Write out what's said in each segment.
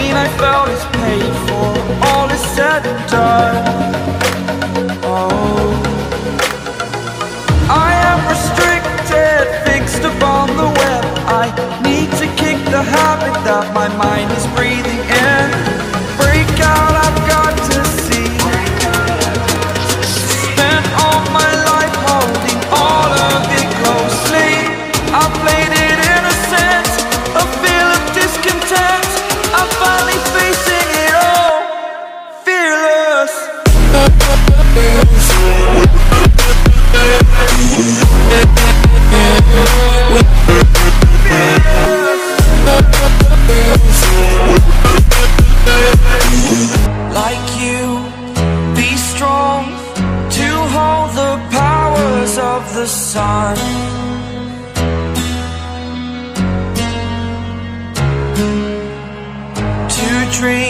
pain I felt is paid for. All is said and done. Oh. I am dream.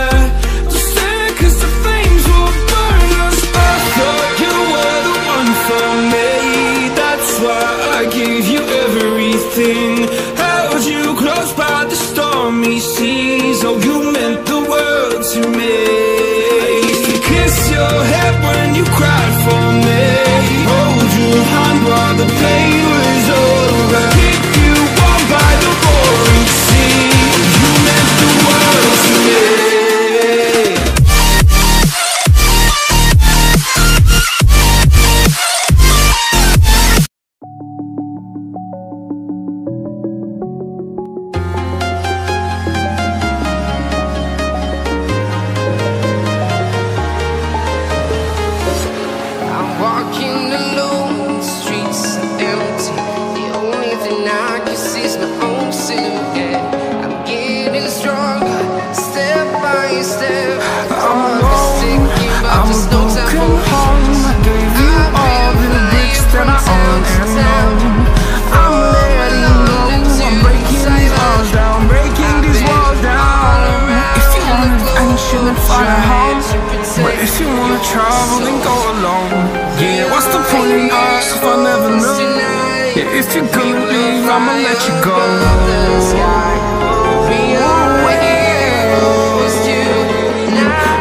You're gonna leave, I'ma let you go.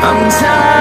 I'm tired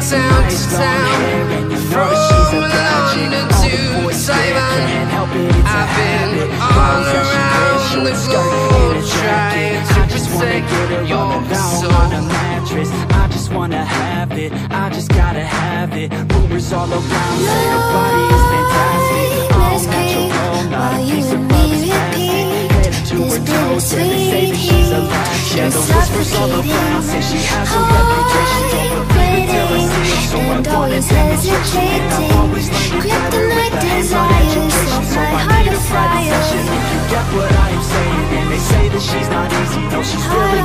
flying from town to town, from London to Taiwan. I've been all around the globe trying to protect your soul. I just wanna have it, I just gotta have it. Rumors all around say her body is fantastic. All natural, not a piece of love is plastic. Head to her toes, yeah, they say that she's a latch. Yeah, the whispers all around say she has a So I need a private session if you get what I am saying. And they say that she's not easy, no, she's really